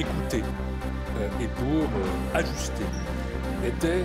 écouter euh, et pour euh, ajuster. Était